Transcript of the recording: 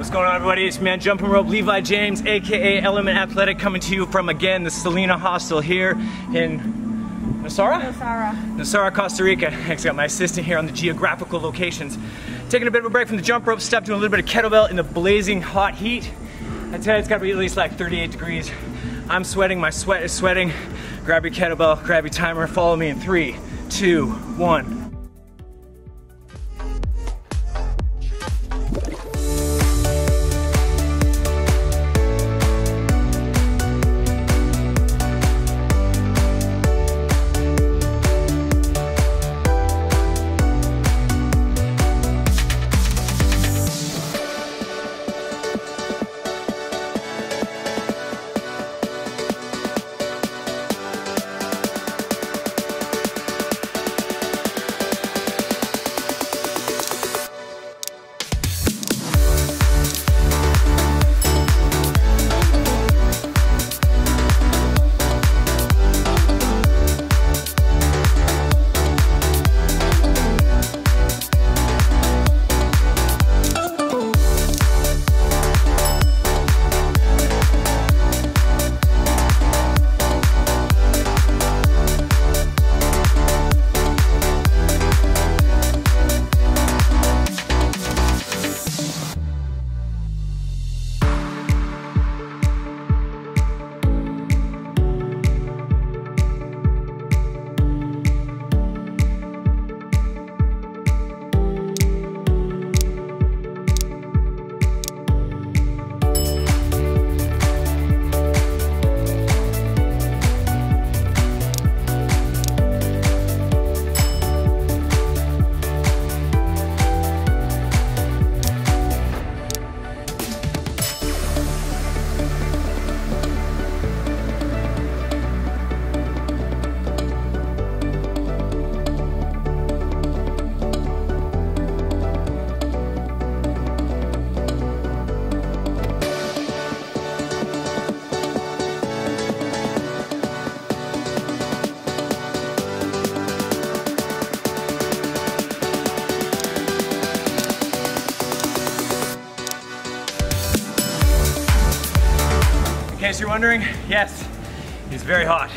What's going on everybody? It's man jumping rope Levi James aka Element Athletic coming to you from again the Selina Hostel here in Nosara? Nosara. Nosara, Costa Rica. Next got my assistant here on the geographical locations. Taking a bit of a break from the jump rope step, doing a little bit of kettlebell in the blazing hot heat. I tell you it's gotta be at least like 38 degrees. I'm sweating, my sweat is sweating. Grab your kettlebell, grab your timer, follow me in three, two, one. Case you're wondering, yes, it's very hot.